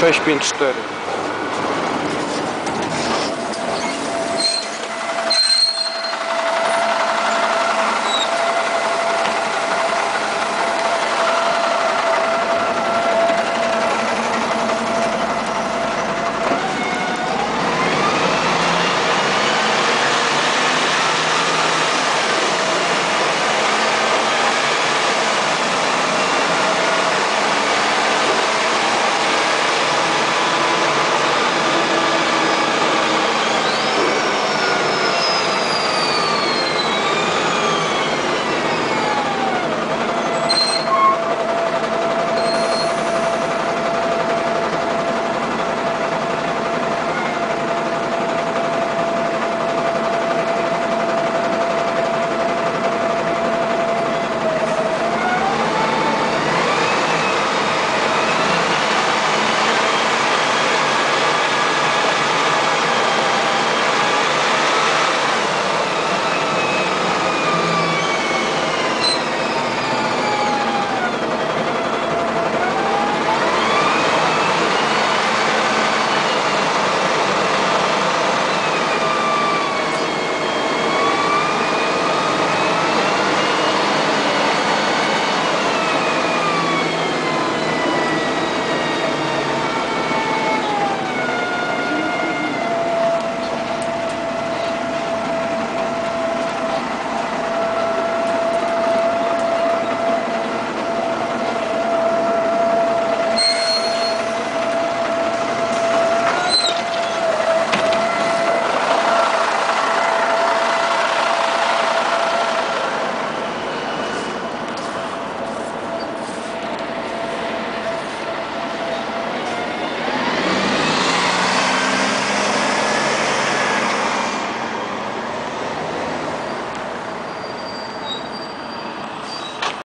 654